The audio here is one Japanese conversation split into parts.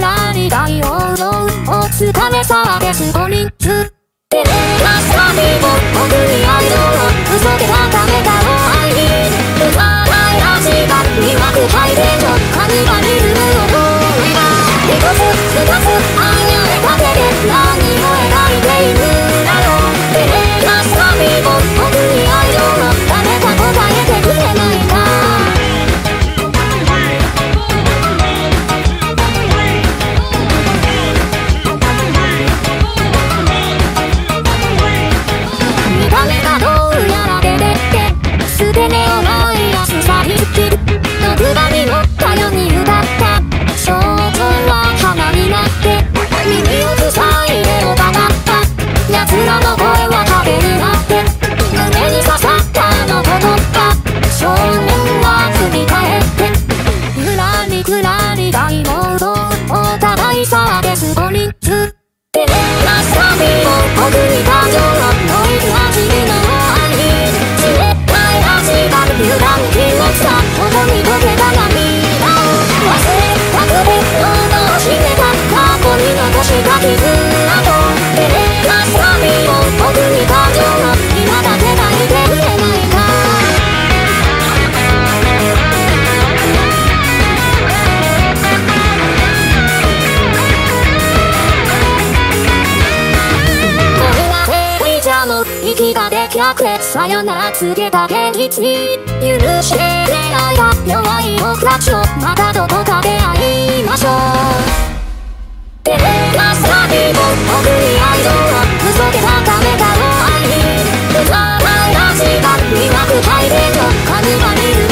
らに大王お疲れ様です。つってねでも僕にを嘘でうまない味が2幕ハイテカバリズなくさよなら告げた現実に許してくいが弱い僕たちをまたどこかで会いましょう。照れなにも僕に愛情は嘘ではためだ愛。に歌わない時間には不神が見る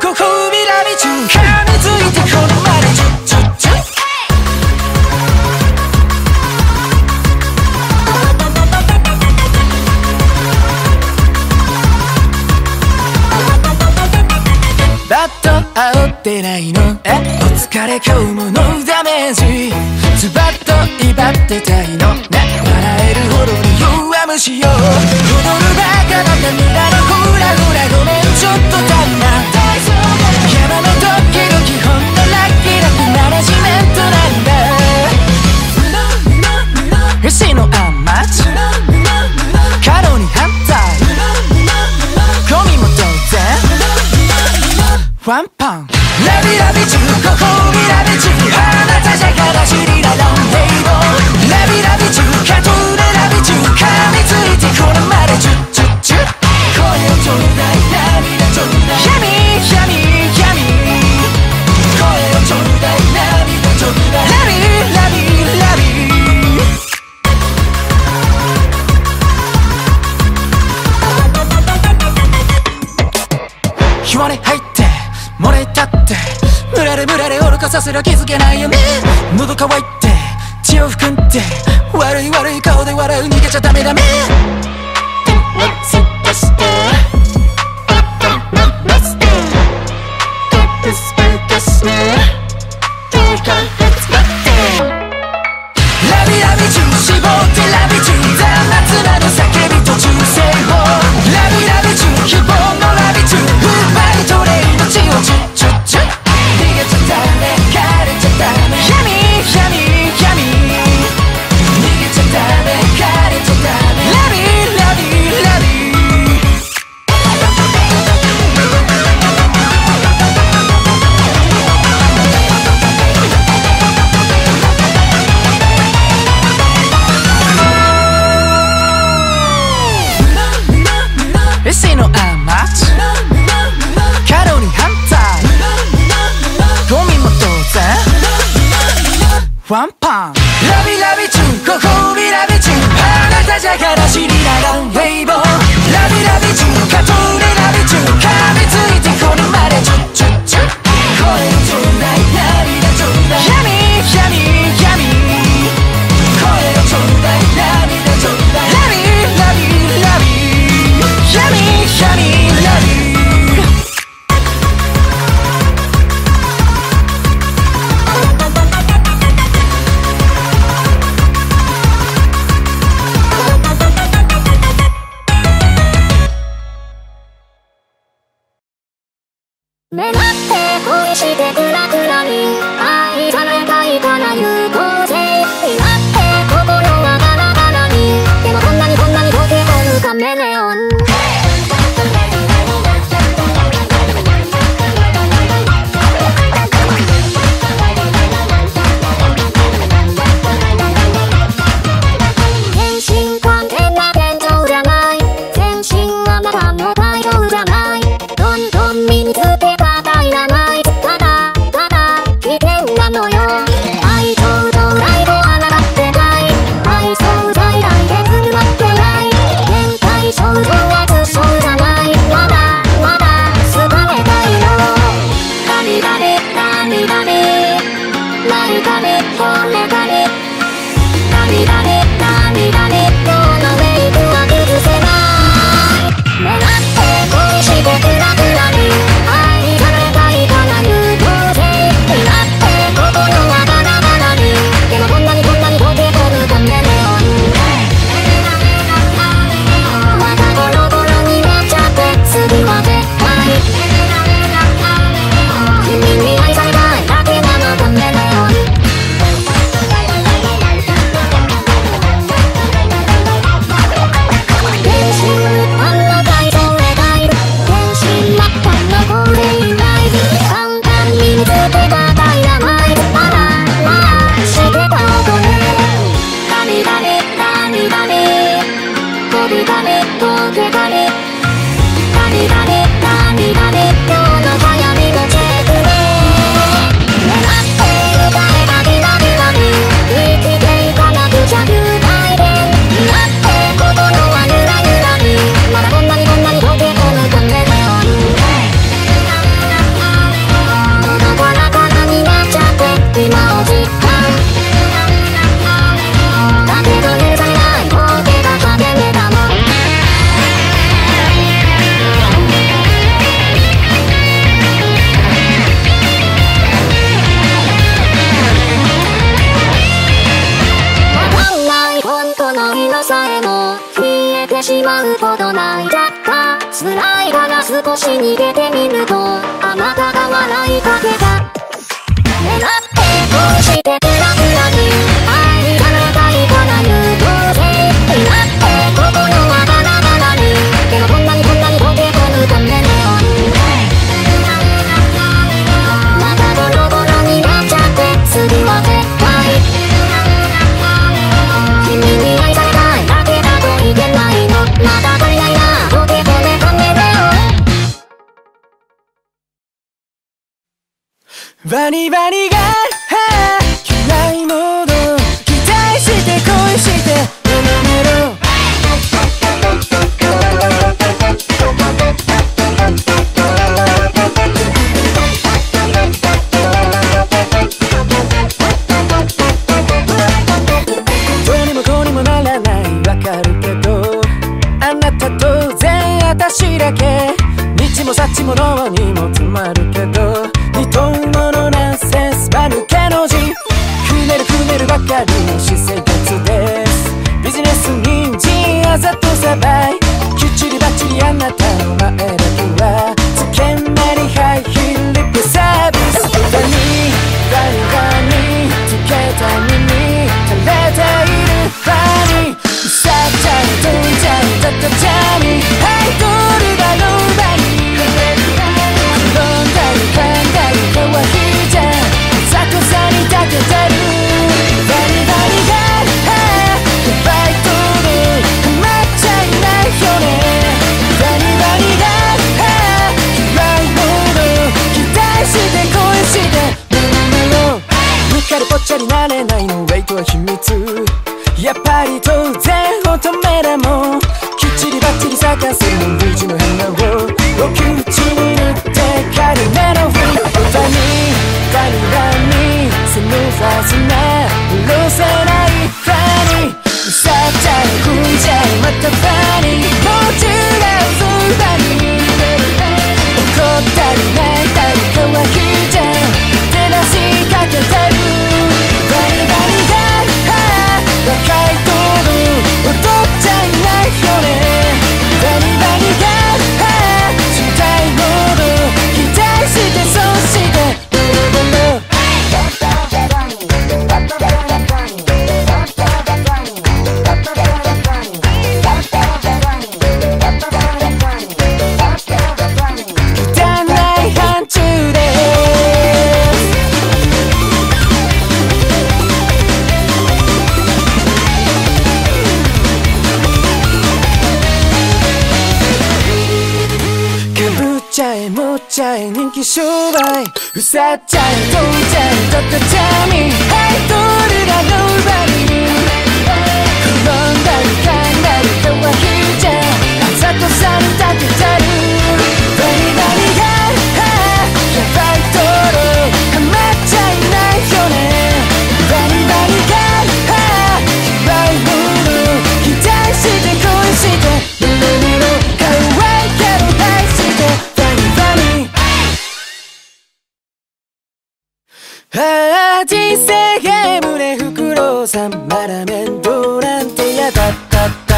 動チュ中噛みついてこのまれチュッチュッチュッバット煽ってないのえお疲れ今日もノーダメージズバッと威張ってたいのね笑えるほどに弱虫よ踊るバカな涙 완팡 Let me love you too, go home, me love you too 하나 찾아가 다시 리라 long table Let me love you too さすら気づけない夢喉乾いて血を含んで悪い悪い顔で笑う。逃げちゃダメダメ。少し逃げてみるとあなたが笑いかけた。狙ってこうしてバニバニが、はあさっちゃんといちとちゃんさまら面倒なんてやだったった。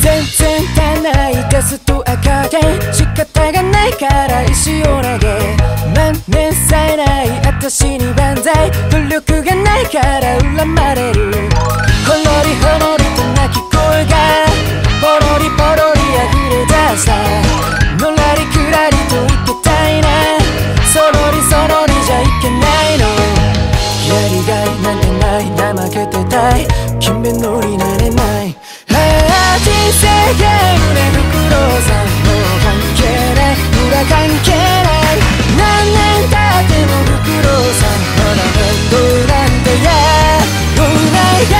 全然足ないガスと赤で仕方がないから石を投げ。万年さえない私に万歳。努力がないから恨まれる。たい。君のになれない。人生が胸の苦労さもう関係ない。裏関係ない。何年経っても不苦労さまだ面倒なんてや。どうないで？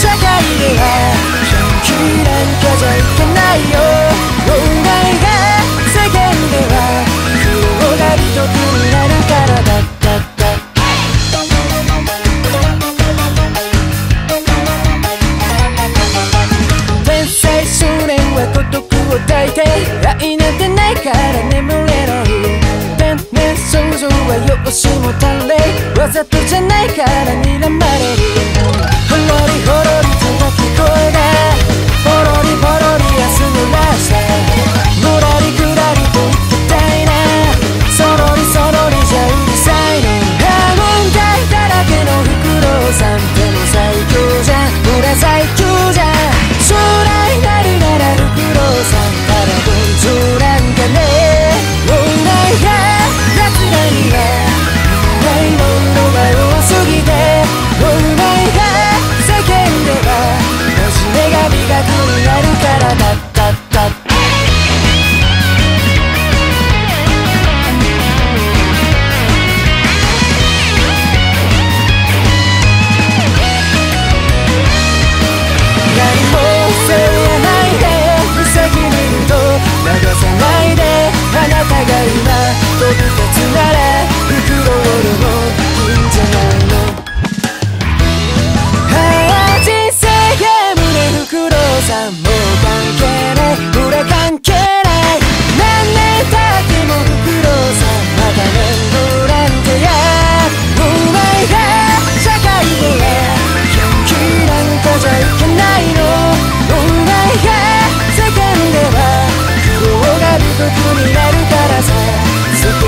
社会では。元気だはよしもたれ。わざとじゃないから睨まれる。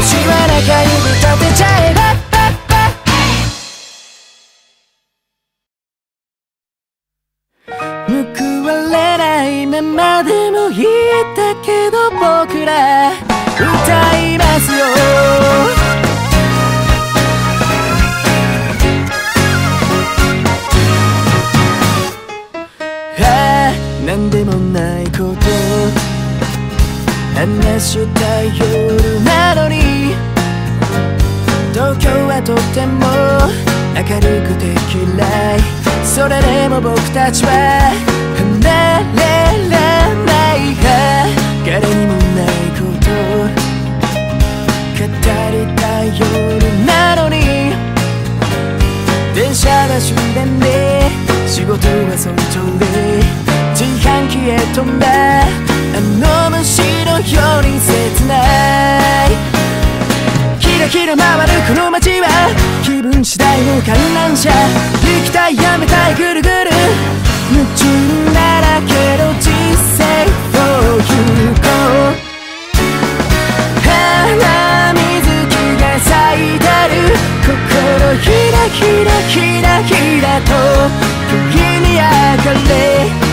しは中指立てちゃえば。報われないままでも言えたけど僕ら歌いますよ。話した夜なのに東京はとても明るくて嫌い。それでも僕たちは離れられないが誰にもないこと語りたい夜なのに電車が終電で仕事は尊重で自販機へ飛んだ。あの虫より切ない。キラキラ回るこの街は気分次第の観覧車。行きたいやめたいぐるぐる。夢中ならけど人生を行こう。花水木が咲いてる。心ひらひらひらひらと君に上がれ。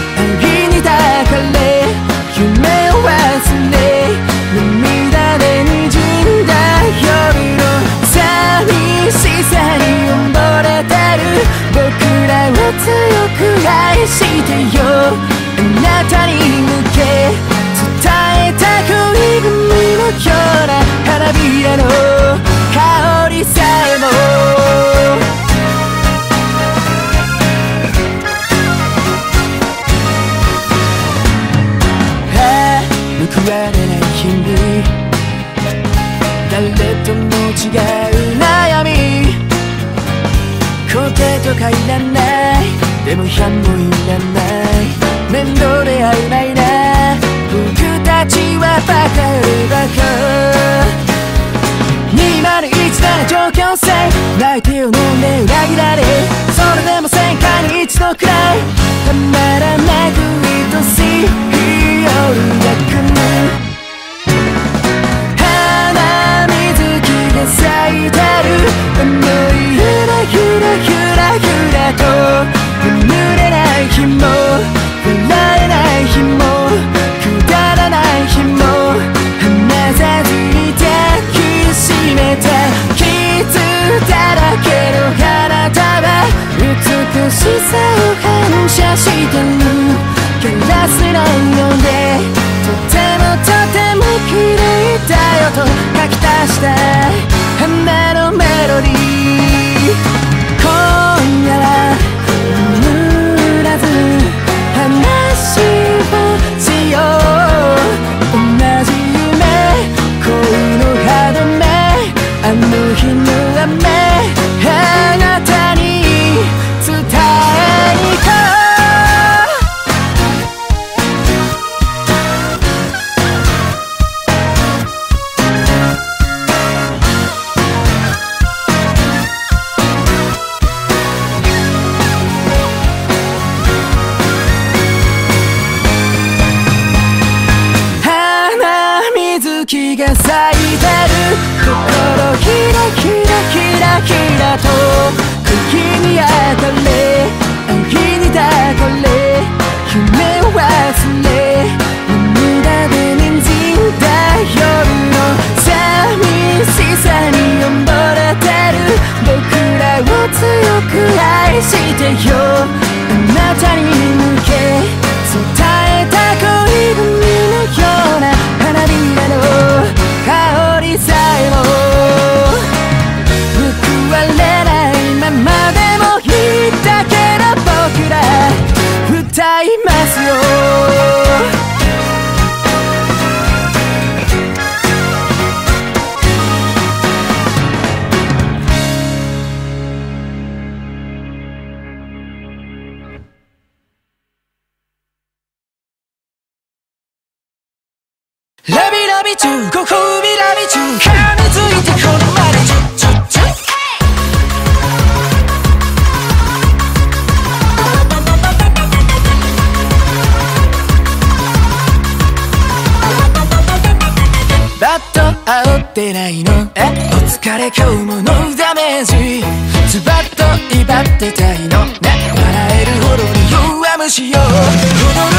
れ今日ものダメージズバッと威張ってたいのね。笑えるほどに弱虫よ。踊る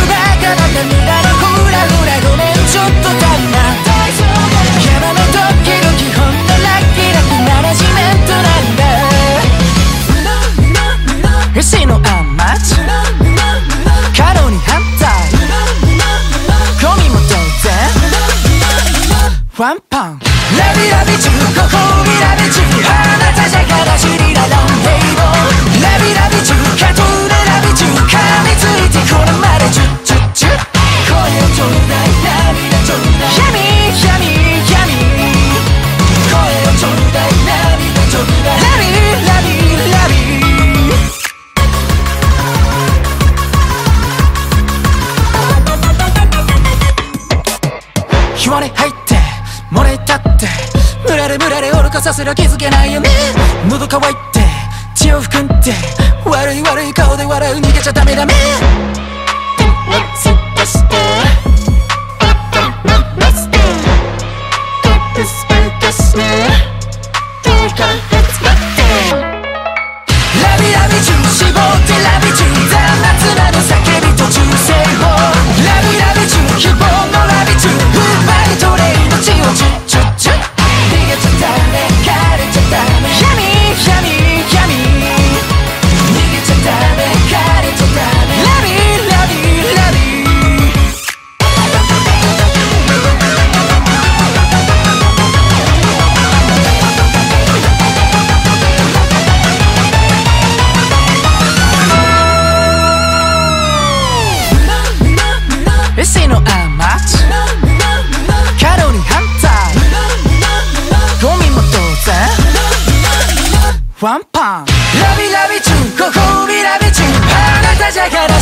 バカな涙のフラフラごめんちょっと足りな。山の時々ほんのラッキーラッキーマネジメントなんだ。石のアンマッチカロに反対。ゴミも当然。ワンパン。入って漏れたってムラれムラれ愚かさせら気づけないよね。喉乾いて血を含んで悪い悪い顔で笑う逃げちゃダメダメラビラビ中絞ってラビ中残夏なの叫び途中成功ラビラビ中希望のラビ中奪い取れ命をチュッチ 완팡 러비 러비 춤 고고비 러비 춤 하나 찾아가라.